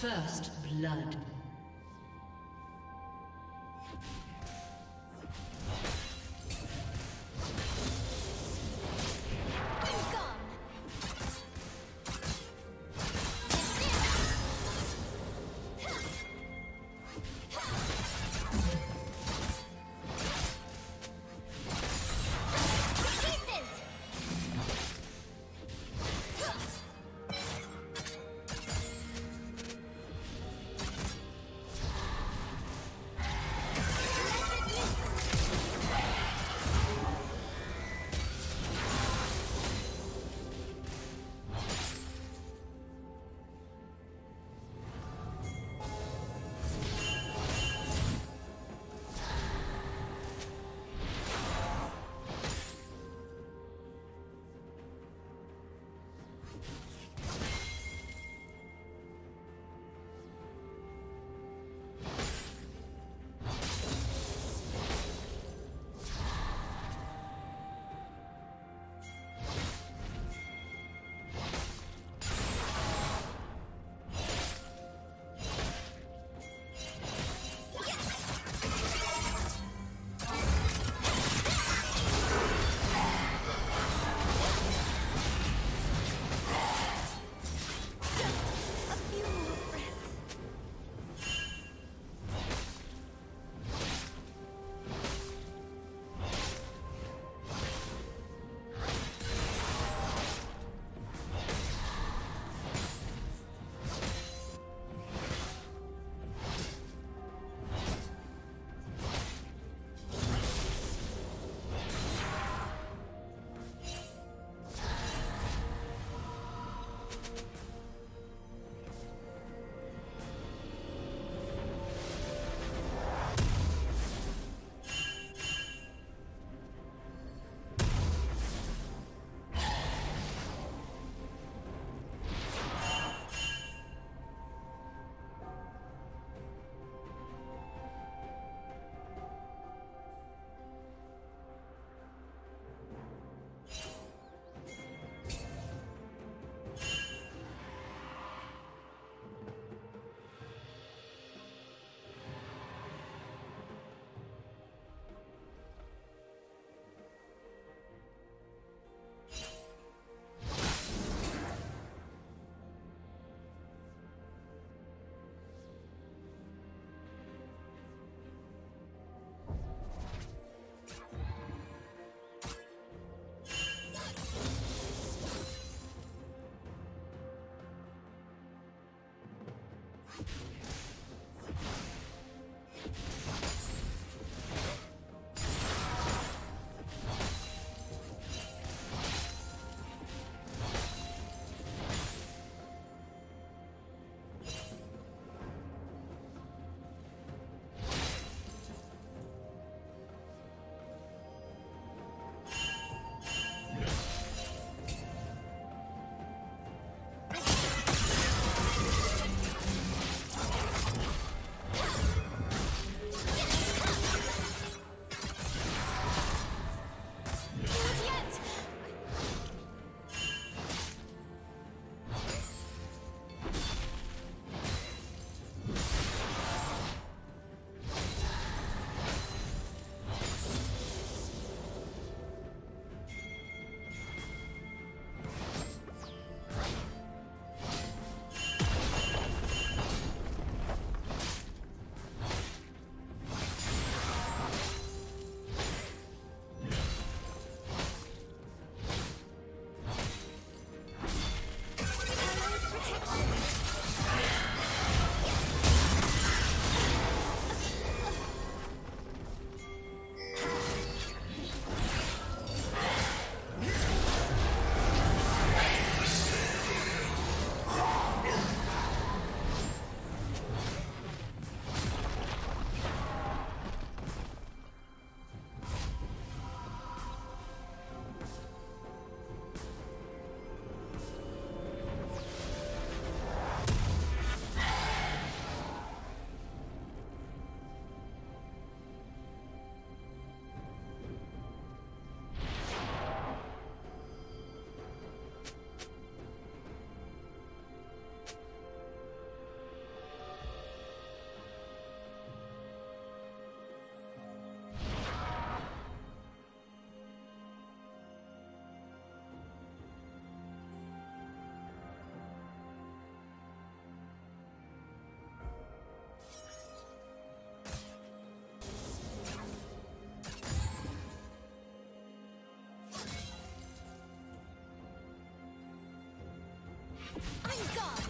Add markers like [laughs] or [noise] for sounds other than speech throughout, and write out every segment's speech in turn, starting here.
First blood. Blue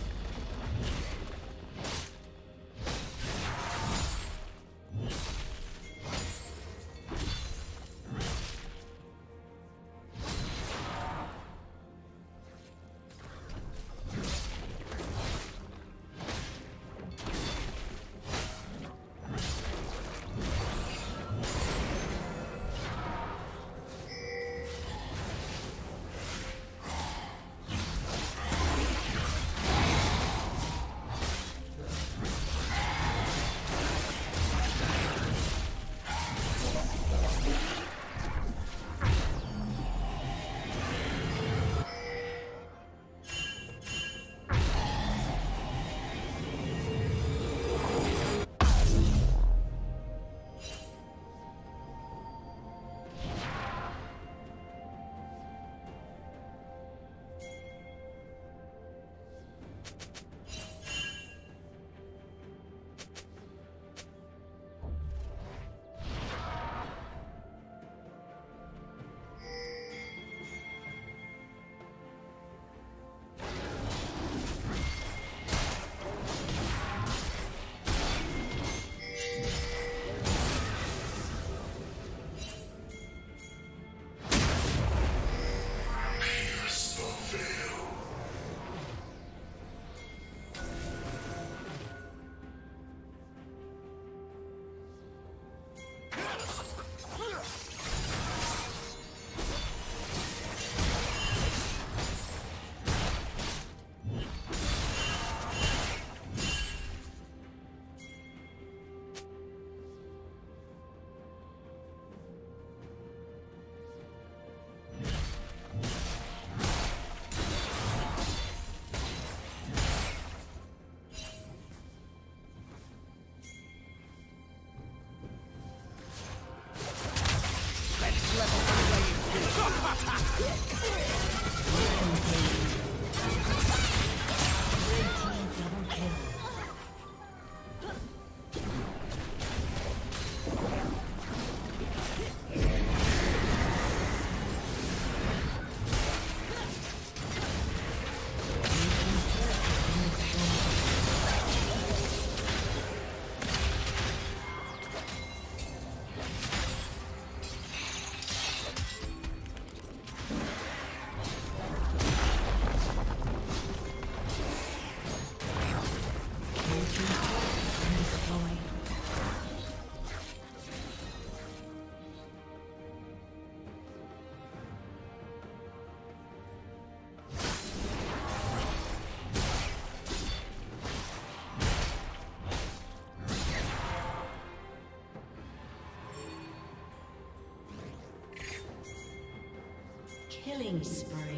Killing spree.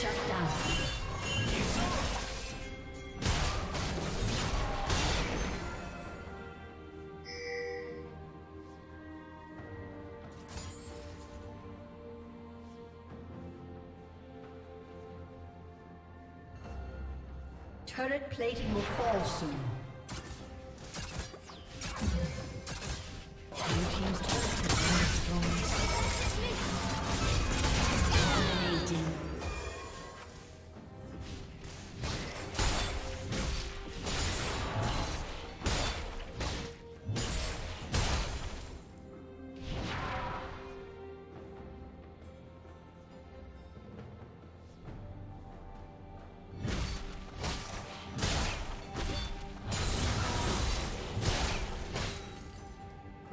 Shut down. Turret plating will fall soon.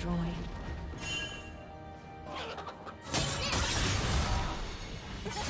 Destroyed. [laughs]